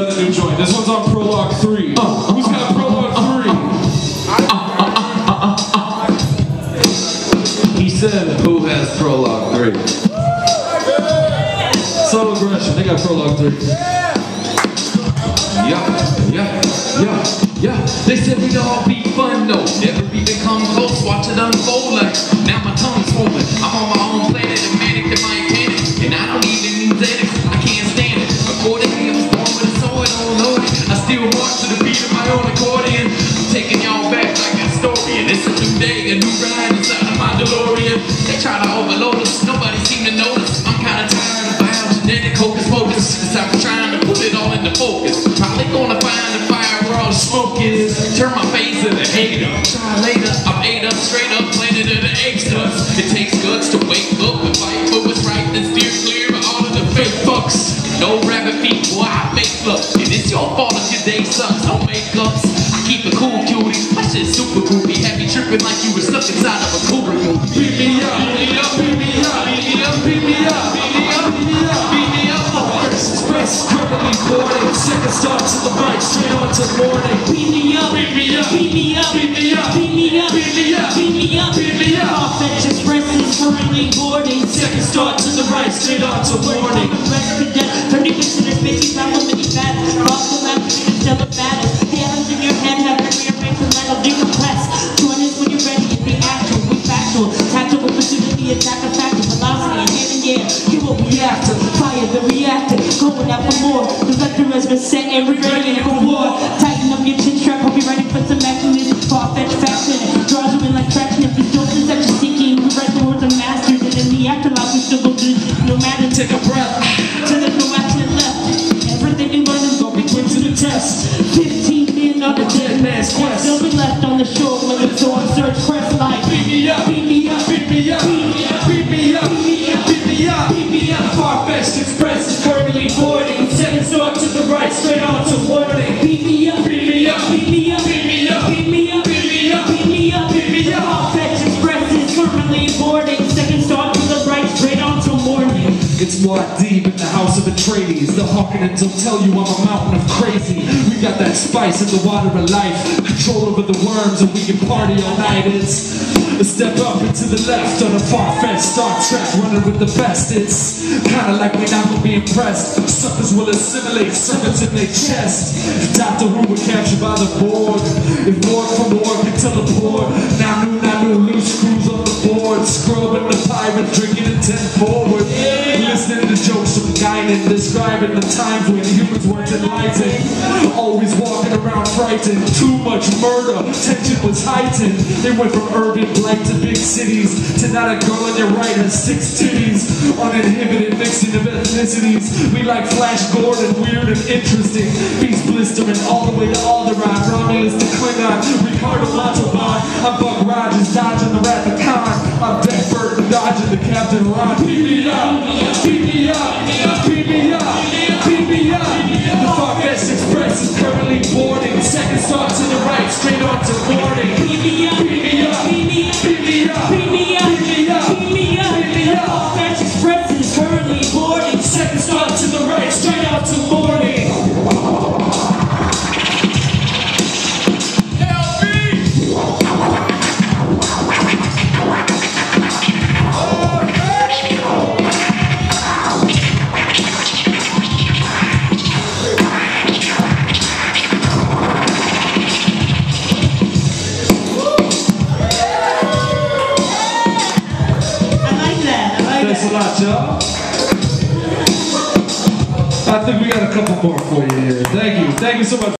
another new joint. This one's on Prologue 3. Uh, uh Who's got Prologue 3? Uh, uh, he said, who has Prologue 3? Soul Aggression, they got Prologue 3. Yeah, yeah, yeah, yeah. They said we'd all be fun, no. Never even come close, watch it unfold like now my tongue's swollen. I'm on my own planet, to the beat of my own accordion. I'm taking y'all back like a historian. It's a new day, a new ride inside of my DeLorean. They try to overload us, nobody seem to notice. I'm kinda tired of biogenetic hocus pocus. Cause I'm trying to put it all into focus. Probably gonna find the fire where all the smoke is. Turn my face to the hater. Try later, I'm ate up, straight up, planted in the egg studs. It takes guts to wake up and fight for what's right and steer clear of all of the fake fucks. No rabbit feet, boy, I make love. And it's your fault day sucks. No makeups. I keep it cool, cutie. My shit's super groovy. Have me tripping like you were stuck inside of a movie. Beat me up, beat me up, beat me up, beat me up, beat me up, beat me up, beat me up, boarding. Second start to the mic, straight on to morning. Beat me up, Beat me up, beat me up, beat me up, beat me up, beat me up, beat me up, beat me up. Far-fetched expresses currently boarding. Second start to the right, straight on to morning. Into the space, I'm a mini fat. Going out for more. The vector has been set and we're ready for war. Tighten up your chin strap, hope you're ready for some action. This is far-fetched fashion. Draws you in like traction. If these doses that you're seeking, we write the words of masters. And in the afterlife, we still go do this no matter. Take a breath. Till there's no action left. Everything you learn is gonna be put to the test. 15 men on the dead man's quest. Still be left on the shore It's Muad'Dib in the house of Atreides. The Harkonnens will tell you I'm a mountain of crazy. We got that spice in the water of life. Control over the worms and we can party all night. It's a step up and to the left on a far-fetched Star Trek. Running with the best. It's kinda like we not gonna be impressed. Suckers will assimilate serpents in their chest. Doctor Who were captured by the Borg. If Borg from Borg can teleport. Now new, now new, loose screws on the board. Scrubbing the pirate, drinking a ten forward. Listening to jokes from Guinan, describing the times when humans weren't enlightened. Always walking around frightened, too much murder, tension was heightened. They went from urban blight to big cities, to not a girl on your right has six titties. Uninhibited mixing of ethnicities. We like Flash Gordon, weird and interesting. Beast blistering all the way to Alderaan, Romulus to Klingon, Ricardo Montalban. I'm Buck Rogers, dodging the Wrath. I'm Deck Dodging the Captain Ron. Beat me up, beat me up, beat me up, Thanks a lot, y'all. I think we got a couple more for you here. Thank you. Thank you so much.